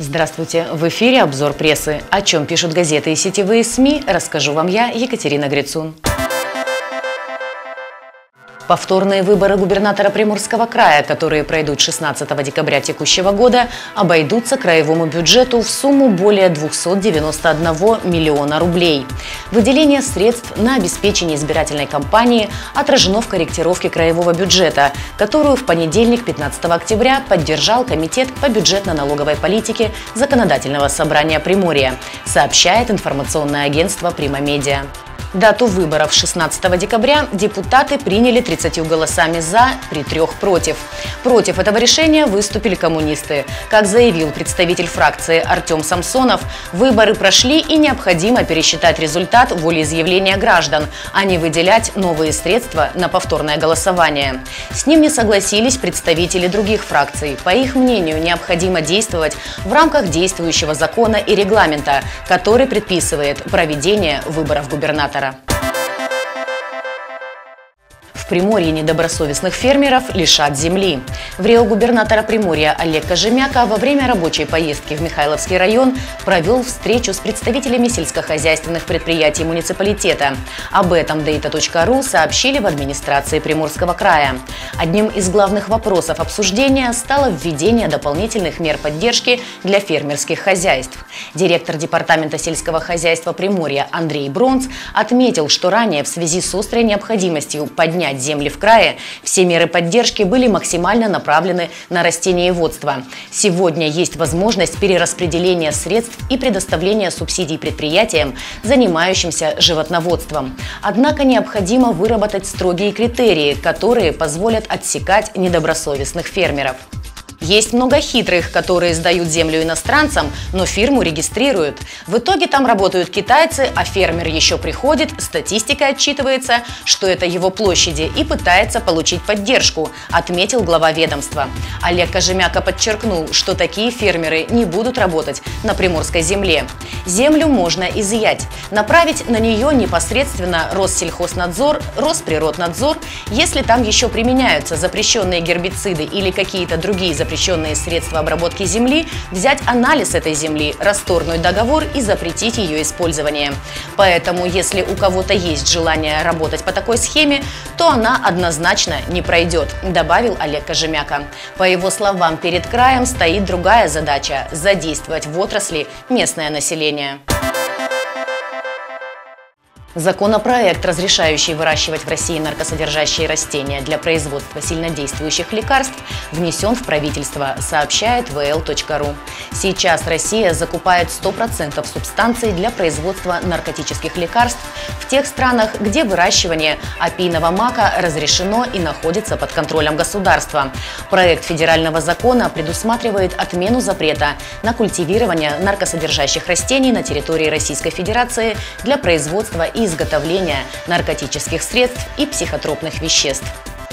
Здравствуйте! В эфире обзор прессы. О чем пишут газеты и сетевые СМИ, расскажу вам я, Екатерина Грицун. Повторные выборы губернатора Приморского края, которые пройдут 16 декабря текущего года, обойдутся краевому бюджету в сумму более 291 миллиона рублей. Выделение средств на обеспечение избирательной кампании отражено в корректировке краевого бюджета, которую в понедельник 15 октября поддержал Комитет по бюджетно-налоговой политике Законодательного собрания Приморья, сообщает информационное агентство Прима Медиа. Дату выборов 16 декабря депутаты приняли 30 голосами «за» при трех «против». Против этого решения выступили коммунисты. Как заявил представитель фракции Артем Самсонов, выборы прошли и необходимо пересчитать результат волеизъявления граждан, а не выделять новые средства на повторное голосование. С ним не согласились представители других фракций. По их мнению, необходимо действовать в рамках действующего закона и регламента, который предписывает проведение выборов губернатора губернатора. Приморье недобросовестных фермеров лишат земли. В Рио губернатора Приморья Олег Кожемяка во время рабочей поездки в Михайловский район провел встречу с представителями сельскохозяйственных предприятий муниципалитета. Об этом Data.ru сообщили в администрации Приморского края. Одним из главных вопросов обсуждения стало введение дополнительных мер поддержки для фермерских хозяйств. Директор Департамента сельского хозяйства Приморья Андрей Бронц отметил, что ранее в связи с острой необходимостью поднять сохранять земли в крае, все меры поддержки были максимально направлены на растениеводство. Сегодня есть возможность перераспределения средств и предоставления субсидий предприятиям, занимающимся животноводством. Однако необходимо выработать строгие критерии, которые позволят отсекать недобросовестных фермеров. Есть много хитрых, которые сдают землю иностранцам, но фирму регистрируют. В итоге там работают китайцы, а фермер еще приходит, статистика отчитывается, что это его площади и пытается получить поддержку, отметил глава ведомства. Олег Кожемяка подчеркнул, что такие фермеры не будут работать на приморской земле. Землю можно изъять, направить на нее непосредственно Россельхознадзор, Росприроднадзор, если там еще применяются запрещенные гербициды или какие-то другие запрещенные запрещенные средства обработки земли, взять анализ этой земли, расторгнуть договор и запретить ее использование. Поэтому, если у кого-то есть желание работать по такой схеме, то она однозначно не пройдет, добавил Олег Кожемяка. По его словам, перед краем стоит другая задача – задействовать в отрасли местное население. Законопроект, разрешающий выращивать в России наркосодержащие растения для производства сильнодействующих лекарств, внесен в правительство, сообщает vl.ru. Сейчас Россия закупает 100% субстанций для производства наркотических лекарств в тех странах, где выращивание опийного мака разрешено и находится под контролем государства. Проект федерального закона предусматривает отмену запрета на культивирование наркосодержащих растений на территории Российской Федерации для производства и изготовления наркотических средств и психотропных веществ.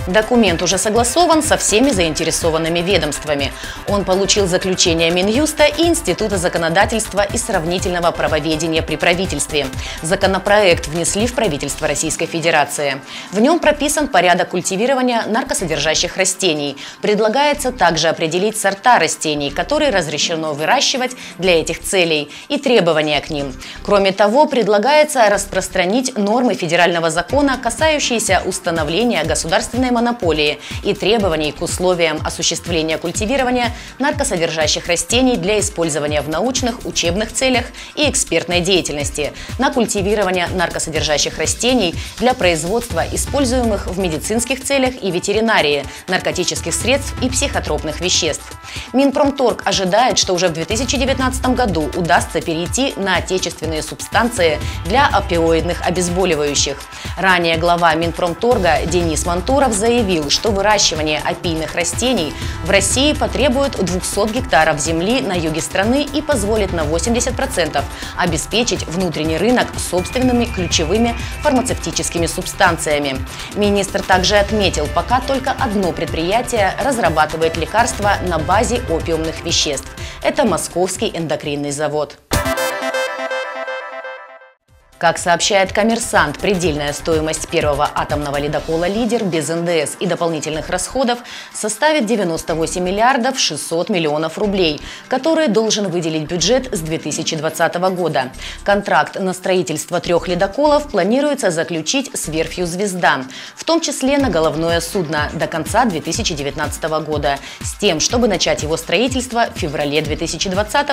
Документ уже согласован со всеми заинтересованными ведомствами. Он получил заключение Минюста и Института законодательства и сравнительного правоведения при правительстве. Законопроект внесли в правительство Российской Федерации. В нем прописан порядок культивирования наркосодержащих растений. Предлагается также определить сорта растений, которые разрешено выращивать для этих целей, и требования к ним. Кроме того, предлагается распространить нормы федерального закона, касающиеся установления государственной монополии и требований к условиям осуществления культивирования наркосодержащих растений для использования в научных, учебных целях и экспертной деятельности, на культивирование наркосодержащих растений для производства используемых в медицинских целях и ветеринарии, наркотических средств и психотропных веществ. Минпромторг ожидает, что уже в 2019 году удастся перейти на отечественные субстанции для опиоидных обезболивающих. Ранее глава Минпромторга Денис Мантуров заявил, что выращивание опийных растений в России потребует 200 гектаров земли на юге страны и позволит на 80% обеспечить внутренний рынок собственными ключевыми фармацевтическими субстанциями. Министр также отметил, пока только одно предприятие разрабатывает лекарства на базе опиумных веществ. Это Московский эндокринный завод. Как сообщает коммерсант, предельная стоимость первого атомного ледокола «Лидер» без НДС и дополнительных расходов составит 98 миллиардов 600 миллионов рублей, которые должен выделить бюджет с 2020 года. Контракт на строительство трех ледоколов планируется заключить с верфью «Звезда», в том числе на головное судно до конца 2019 года, с тем, чтобы начать его строительство в феврале 2020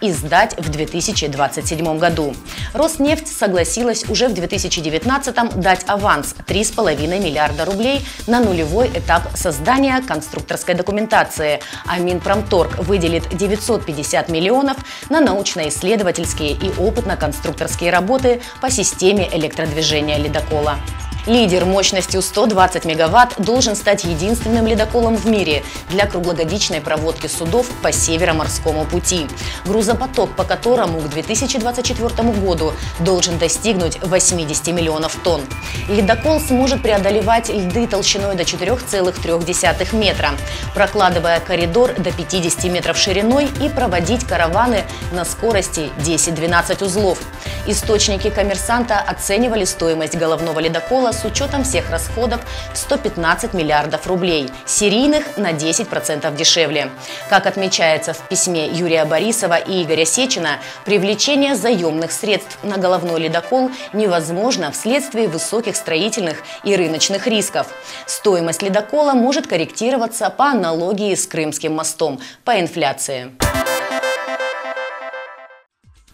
и сдать в 2027 году. Роснефть согласилась уже в 2019 дать аванс 3,5 миллиарда рублей на нулевой этап создания конструкторской документации, а Минпромторг выделит 950 миллионов на научно-исследовательские и опытно-конструкторские работы по системе электродвижения ледокола. Лидер мощностью 120 мегаватт должен стать единственным ледоколом в мире для круглогодичной проводки судов по Североморскому пути, грузопоток по которому к 2024 году должен достигнуть 80 миллионов тонн. Ледокол сможет преодолевать льды толщиной до 4,3 метра, прокладывая коридор до 50 метров шириной и проводить караваны на скорости 10-12 узлов. Источники коммерсанта оценивали стоимость головного ледокола с учетом всех расходов в 115 миллиардов рублей, серийных на 10% дешевле. Как отмечается в письме Юрия Борисова и Игоря Сечина, привлечение заемных средств на головной ледокол невозможно вследствие высоких строительных и рыночных рисков. Стоимость ледокола может корректироваться по аналогии с Крымским мостом по инфляции.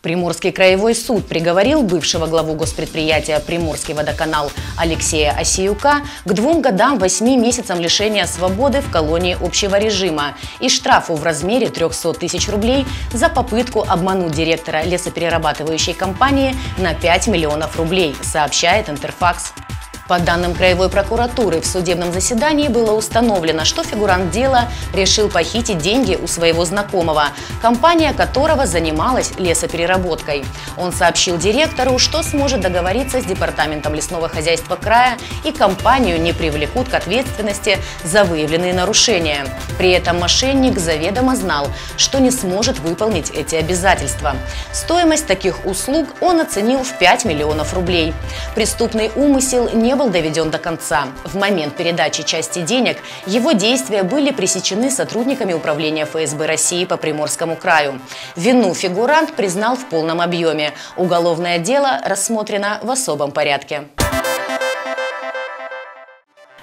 Приморский краевой суд приговорил бывшего главу госпредприятия «Приморский водоканал» Алексея Осиюка к двум годам восьми месяцам лишения свободы в колонии общего режима и штрафу в размере 300 тысяч рублей за попытку обмануть директора лесоперерабатывающей компании на 5 миллионов рублей, сообщает Интерфакс. По данным Краевой прокуратуры, в судебном заседании было установлено, что фигурант дела решил похитить деньги у своего знакомого, компания которого занималась лесопереработкой. Он сообщил директору, что сможет договориться с Департаментом лесного хозяйства края и компанию не привлекут к ответственности за выявленные нарушения. При этом мошенник заведомо знал, что не сможет выполнить эти обязательства. Стоимость таких услуг он оценил в 5 миллионов рублей. Преступный умысел был доведен до конца. В момент передачи части денег его действия были пресечены сотрудниками Управления ФСБ России по Приморскому краю. Вину фигурант признал в полном объеме. Уголовное дело рассмотрено в особом порядке.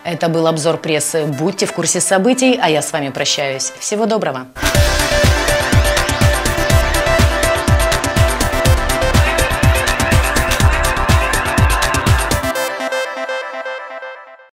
Это был обзор прессы. Будьте в курсе событий, а я с вами прощаюсь. Всего доброго.